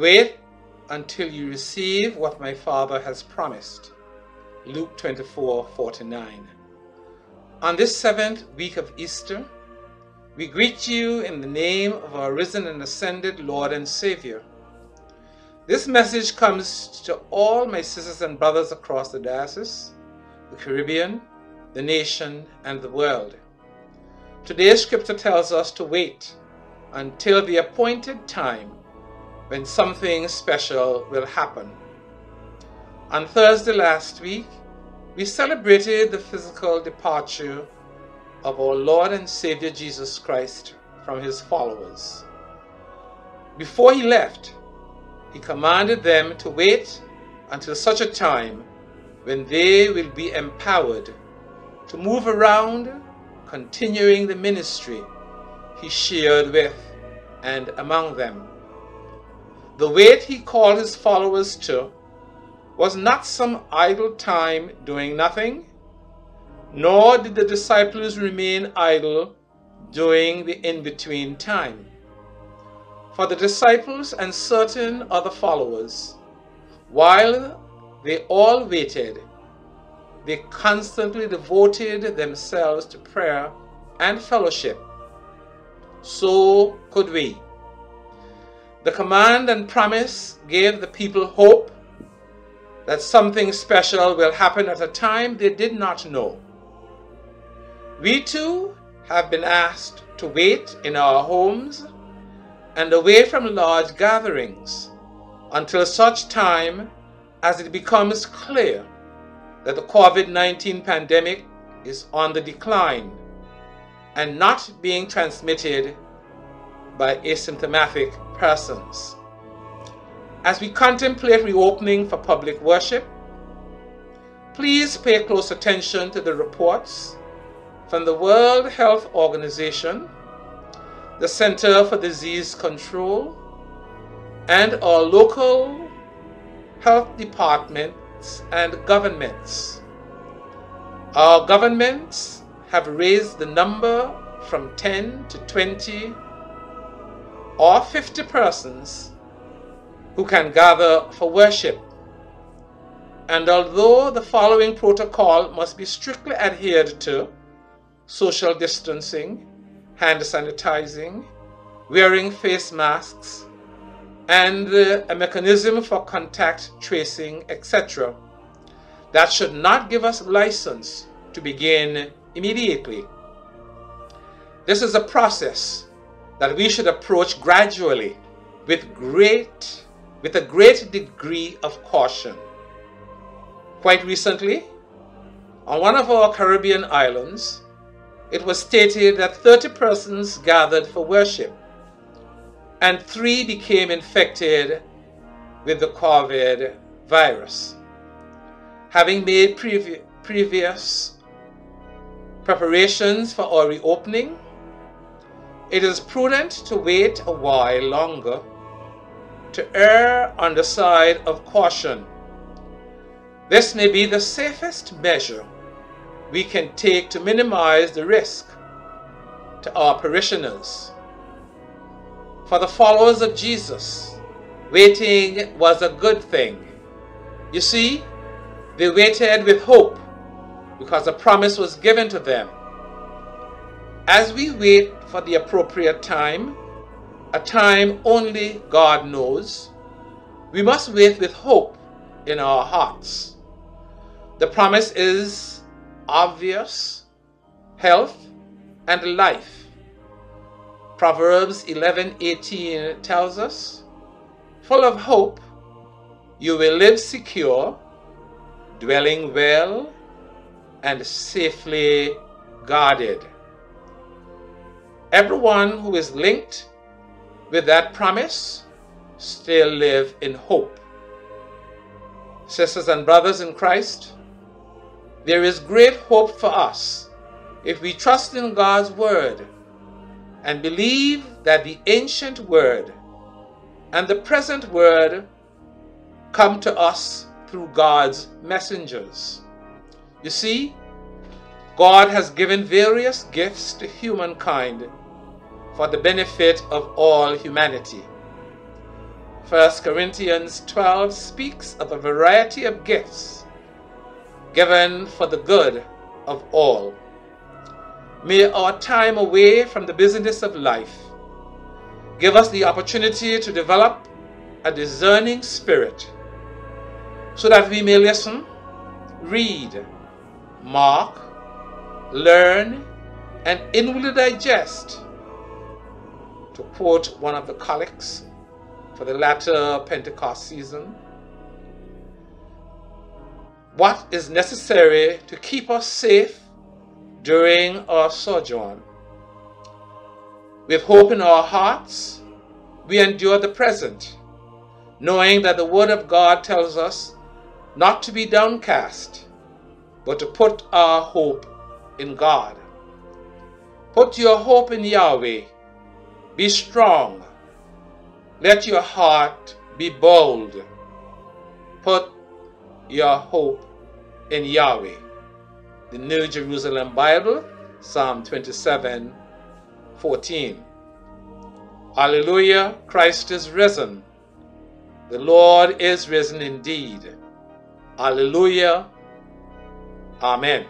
Wait until you receive what my Father has promised. Luke 24 49. On this seventh week of Easter, we greet you in the name of our risen and ascended Lord and Savior. This message comes to all my sisters and brothers across the diocese, the Caribbean, the nation, and the world. Today's scripture tells us to wait until the appointed time when something special will happen. On Thursday last week, we celebrated the physical departure of our Lord and Savior Jesus Christ from his followers. Before he left, he commanded them to wait until such a time when they will be empowered to move around, continuing the ministry he shared with and among them. The wait he called his followers to was not some idle time doing nothing, nor did the disciples remain idle during the in between time. For the disciples and certain other followers, while they all waited, they constantly devoted themselves to prayer and fellowship. So could we. The command and promise gave the people hope that something special will happen at a time they did not know. We too have been asked to wait in our homes and away from large gatherings until such time as it becomes clear that the COVID 19 pandemic is on the decline and not being transmitted by asymptomatic persons. As we contemplate reopening for public worship, please pay close attention to the reports from the World Health Organization, the Center for Disease Control, and our local health departments and governments. Our governments have raised the number from 10 to 20 or 50 persons who can gather for worship. And although the following protocol must be strictly adhered to social distancing, hand sanitizing, wearing face masks, and uh, a mechanism for contact tracing, etc. That should not give us license to begin immediately. This is a process that we should approach gradually with great with a great degree of caution. Quite recently, on one of our Caribbean islands, it was stated that 30 persons gathered for worship and three became infected with the COVID virus. Having made previ previous preparations for our reopening, it is prudent to wait a while longer to err on the side of caution. This may be the safest measure we can take to minimize the risk to our parishioners. For the followers of Jesus, waiting was a good thing. You see, they waited with hope because a promise was given to them. As we wait for the appropriate time, a time only God knows, we must wait with hope in our hearts. The promise is obvious health and life. Proverbs 11:18 tells us, full of hope, you will live secure, dwelling well and safely guarded. Everyone who is linked with that promise still live in hope. Sisters and brothers in Christ, there is great hope for us if we trust in God's word and believe that the ancient word and the present word come to us through God's messengers. You see, God has given various gifts to humankind for the benefit of all humanity. 1 Corinthians 12 speaks of a variety of gifts given for the good of all. May our time away from the busyness of life give us the opportunity to develop a discerning spirit so that we may listen, read, mark, learn, and inwardly digest. To quote one of the collects for the latter Pentecost season, what is necessary to keep us safe during our sojourn. With hope in our hearts, we endure the present, knowing that the Word of God tells us not to be downcast, but to put our hope in God. Put your hope in Yahweh. Be strong. Let your heart be bold. Put your hope in Yahweh the New Jerusalem Bible, Psalm 27 14. Alleluia, Christ is risen. The Lord is risen indeed. Hallelujah. Amen.